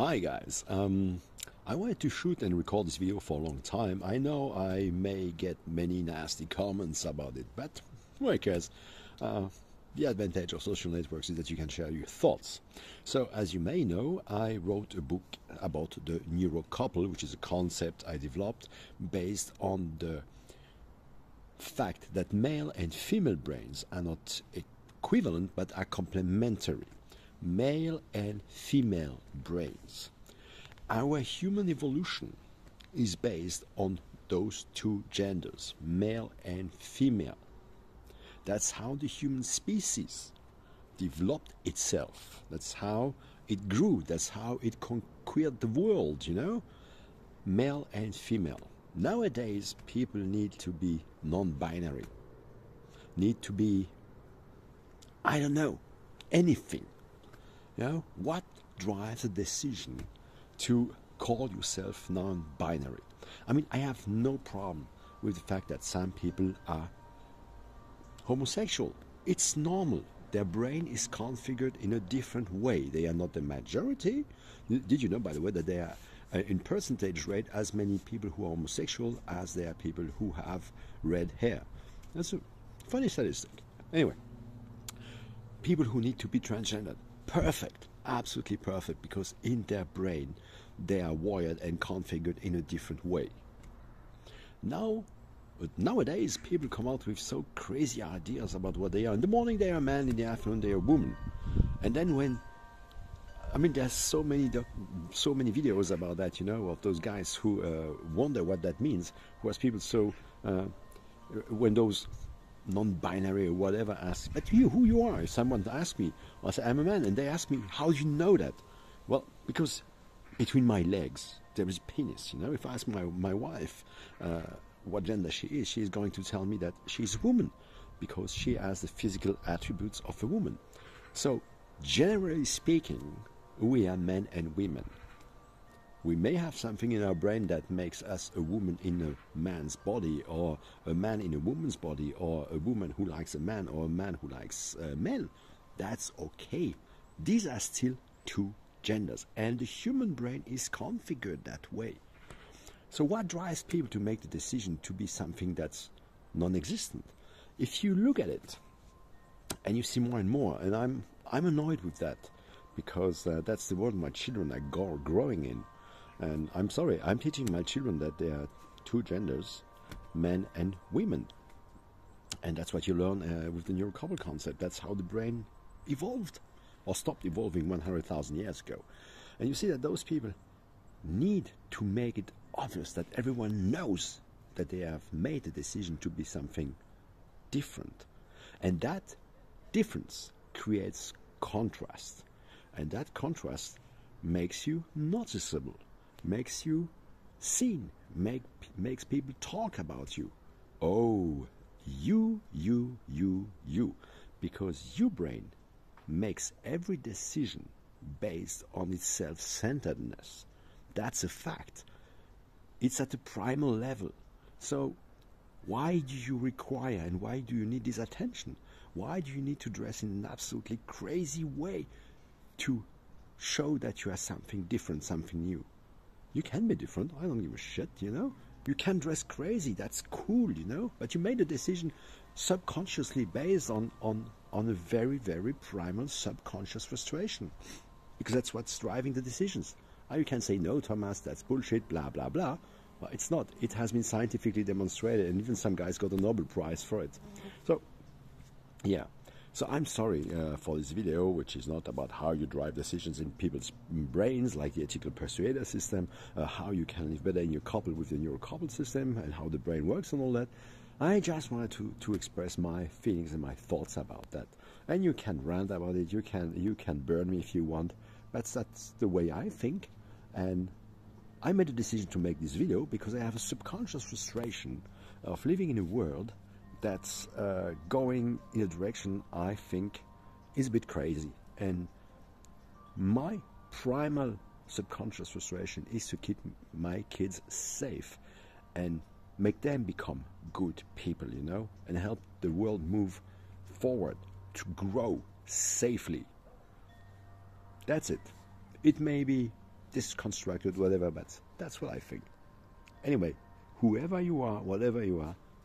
Hi guys, um, I wanted to shoot and record this video for a long time. I know I may get many nasty comments about it, but who cares? Uh, the advantage of social networks is that you can share your thoughts. So, as you may know, I wrote a book about the neurocouple, which is a concept I developed based on the fact that male and female brains are not equivalent but are complementary male and female brains. Our human evolution is based on those two genders, male and female. That's how the human species developed itself. That's how it grew. That's how it conquered the world, you know? Male and female. Nowadays, people need to be non binary, need to be, I don't know, anything. Know, what drives a decision to call yourself non binary? I mean, I have no problem with the fact that some people are homosexual. It's normal. Their brain is configured in a different way. They are not the majority. Did you know, by the way, that they are uh, in percentage rate as many people who are homosexual as there are people who have red hair? That's a funny statistic. Anyway, people who need to be transgender perfect, absolutely perfect, because in their brain they are wired and configured in a different way. Now, nowadays people come out with so crazy ideas about what they are. In the morning they are a man, in the afternoon they are a woman, and then when I mean, there's so many, so many videos about that, you know, of those guys who uh, wonder what that means. Who people so uh, when those non-binary or whatever ask, but you, who you are? If someone asks me, I say I'm a man, and they ask me, how do you know that? Well, because between my legs there is penis. You know, if I ask my my wife uh, what gender she is, she is going to tell me that she's a woman because she has the physical attributes of a woman. So, generally speaking, we are men and women. We may have something in our brain that makes us a woman in a man's body, or a man in a woman's body, or a woman who likes a man, or a man who likes uh, men. That's okay. These are still two genders, and the human brain is configured that way. So, what drives people to make the decision to be something that's non existent? If you look at it, and you see more and more, and I'm, I'm annoyed with that because uh, that's the world my children are growing in. And I'm sorry, I'm teaching my children that there are two genders, men and women. And that's what you learn uh, with the neurocouple concept. That's how the brain evolved or stopped evolving 100,000 years ago. And you see that those people need to make it obvious that everyone knows that they have made the decision to be something different. And that difference creates contrast. And that contrast makes you noticeable makes you seen, make, makes people talk about you. Oh, you, you, you, you. Because your brain makes every decision based on its self centeredness. That's a fact. It's at the primal level. So, why do you require and why do you need this attention? Why do you need to dress in an absolutely crazy way to show that you are something different, something new? You can be different. I don't give a shit, you know? You can dress crazy. That's cool, you know? But you made a decision subconsciously based on, on, on a very, very primal subconscious frustration. Because that's what's driving the decisions. Now you can say, no, Thomas, that's bullshit, blah, blah, blah. Well, it's not. It has been scientifically demonstrated, and even some guys got a Nobel Prize for it. So, yeah. So I'm sorry uh, for this video, which is not about how you drive decisions in people's brains, like the ethical persuader system, uh, how you can live better in your couple with the neurocouple system, and how the brain works and all that. I just wanted to, to express my feelings and my thoughts about that. And you can rant about it, you can you can burn me if you want, but that's the way I think. And I made a decision to make this video because I have a subconscious frustration of living in a world that's uh, going in a direction I think is a bit crazy. And my primal subconscious frustration is to keep my kids safe and make them become good people, you know, and help the world move forward to grow safely. That's it. It may be disconstructed, whatever. But that's what I think. Anyway, whoever you are, whatever you are,